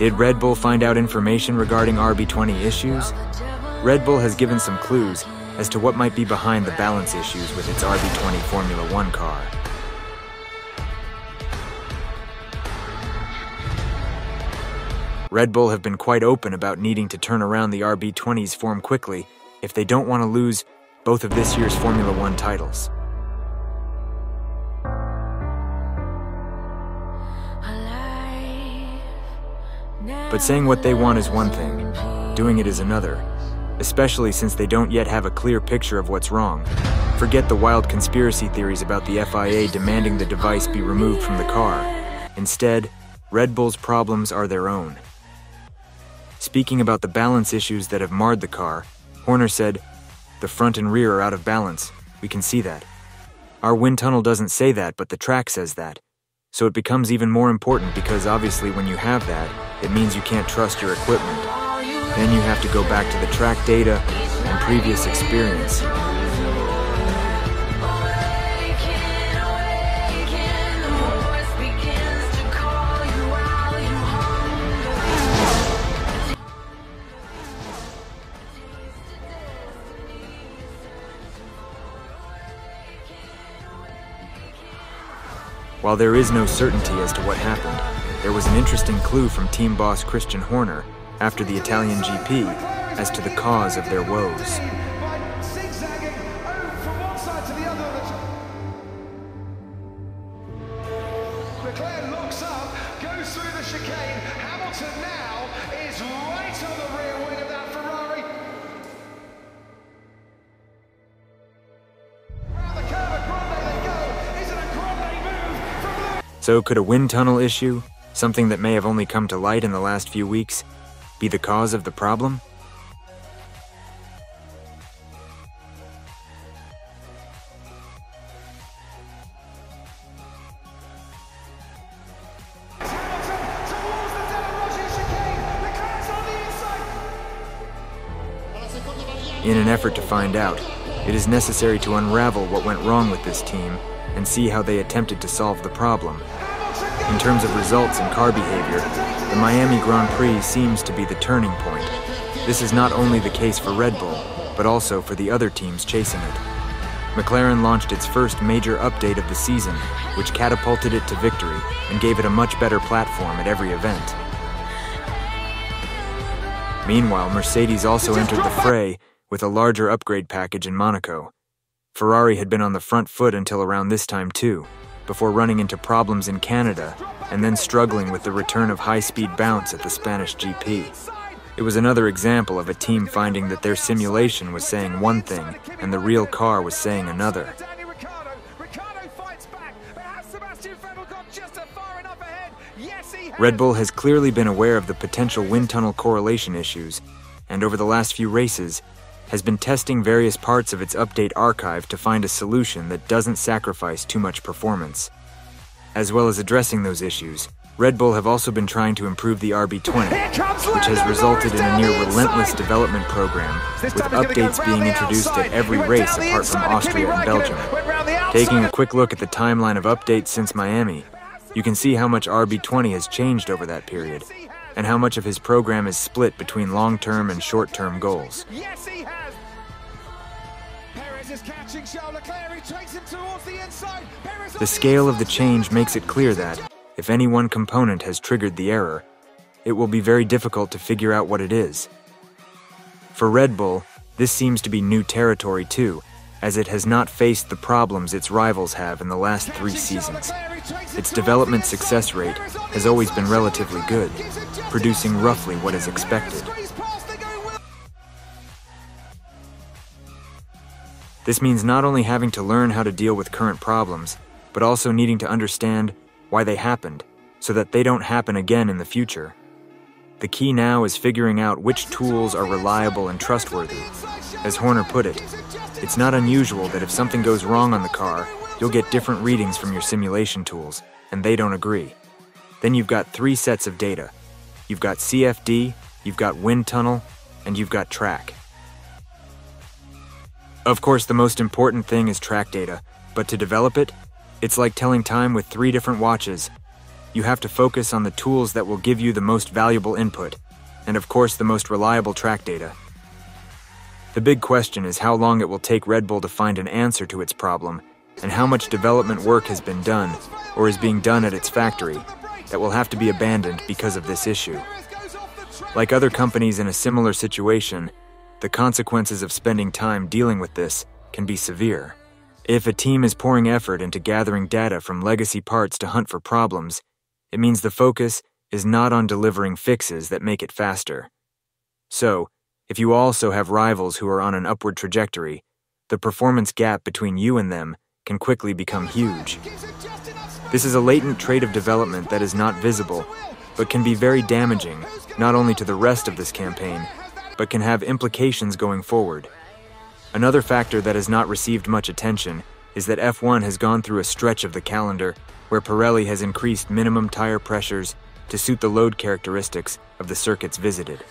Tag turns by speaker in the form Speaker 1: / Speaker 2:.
Speaker 1: Did Red Bull find out information regarding RB20 issues? Red Bull has given some clues as to what might be behind the balance issues with its RB20 Formula One car. Red Bull have been quite open about needing to turn around the RB20's form quickly if they don't want to lose both of this year's Formula One titles. But saying what they want is one thing, doing it is another, especially since they don't yet have a clear picture of what's wrong. Forget the wild conspiracy theories about the FIA demanding the device be removed from the car. Instead, Red Bull's problems are their own. Speaking about the balance issues that have marred the car, Horner said, The front and rear are out of balance. We can see that. Our wind tunnel doesn't say that, but the track says that. So it becomes even more important because obviously when you have that, it means you can't trust your equipment. Then you have to go back to the track data and previous experience. While there is no certainty as to what happened, there was an interesting clue from team boss Christian Horner after the Italian GP as to the cause of their woes. So could a wind tunnel issue, something that may have only come to light in the last few weeks, be the cause of the problem? In an effort to find out, it is necessary to unravel what went wrong with this team and see how they attempted to solve the problem. In terms of results and car behavior, the Miami Grand Prix seems to be the turning point. This is not only the case for Red Bull, but also for the other teams chasing it. McLaren launched its first major update of the season, which catapulted it to victory and gave it a much better platform at every event. Meanwhile, Mercedes also entered the fray with a larger upgrade package in Monaco. Ferrari had been on the front foot until around this time too, before running into problems in Canada and then struggling with the return of high-speed bounce at the Spanish GP. It was another example of a team finding that their simulation was saying one thing and the real car was saying another. Red Bull has clearly been aware of the potential wind tunnel correlation issues, and over the last few races, has been testing various parts of its update archive to find a solution that doesn't sacrifice too much performance. As well as addressing those issues, Red Bull have also been trying to improve the RB20, which has resulted in a near relentless development program, with updates being introduced at every race apart from Austria and Belgium. Taking a quick look at the timeline of updates since Miami, you can see how much RB20 has changed over that period, and how much of his program is split between long-term and short-term goals. The scale of the change makes it clear that, if any one component has triggered the error, it will be very difficult to figure out what it is. For Red Bull, this seems to be new territory too, as it has not faced the problems its rivals have in the last three seasons. Its development success rate has always been relatively good, producing roughly what is expected. This means not only having to learn how to deal with current problems, but also needing to understand why they happened, so that they don't happen again in the future. The key now is figuring out which tools are reliable and trustworthy. As Horner put it, it's not unusual that if something goes wrong on the car, you'll get different readings from your simulation tools, and they don't agree. Then you've got three sets of data. You've got CFD, you've got wind tunnel, and you've got track. Of course, the most important thing is track data, but to develop it, it's like telling time with three different watches. you have to focus on the tools that will give you the most valuable input, and of course the most reliable track data. The big question is how long it will take Red Bull to find an answer to its problem, and how much development work has been done, or is being done at its factory, that will have to be abandoned because of this issue. Like other companies in a similar situation, the consequences of spending time dealing with this can be severe. If a team is pouring effort into gathering data from legacy parts to hunt for problems, it means the focus is not on delivering fixes that make it faster. So, if you also have rivals who are on an upward trajectory, the performance gap between you and them can quickly become huge. This is a latent trait of development that is not visible, but can be very damaging, not only to the rest of this campaign, but can have implications going forward. Another factor that has not received much attention is that F1 has gone through a stretch of the calendar where Pirelli has increased minimum tire pressures to suit the load characteristics of the circuits visited.